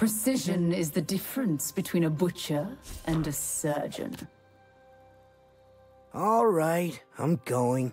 Precision is the difference between a butcher and a surgeon. All right, I'm going.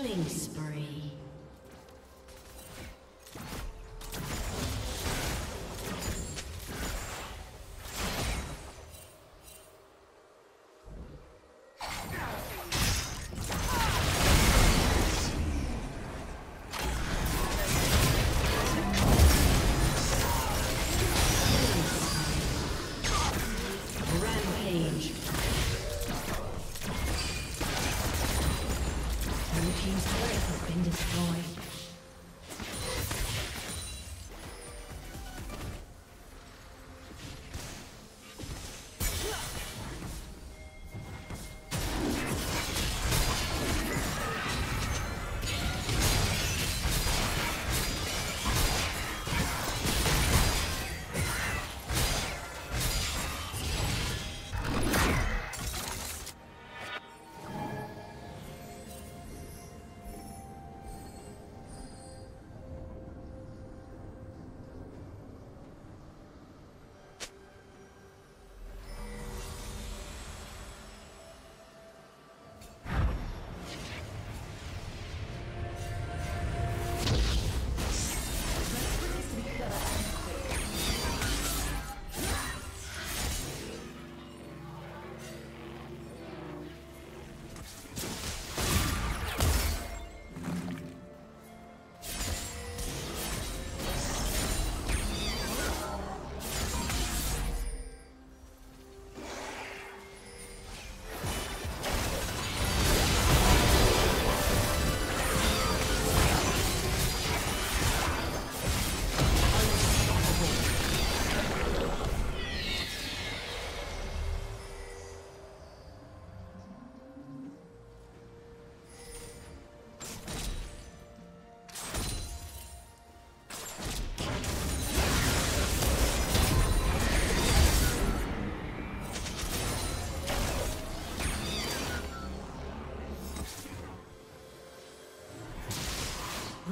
Killing spree.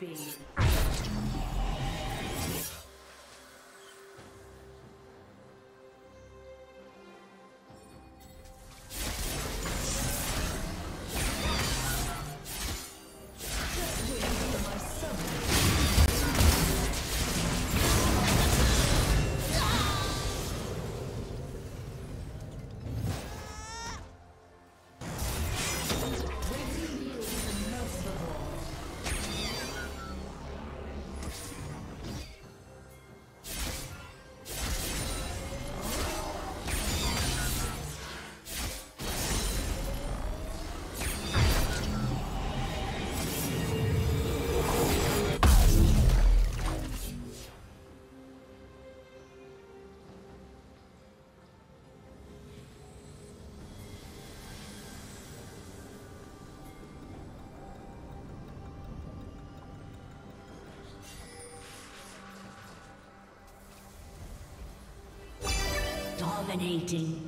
be. Dominating.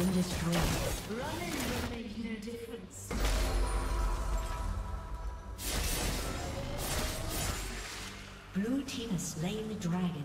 Been destroyed. Running will make no difference. Blue Team has slain the dragon.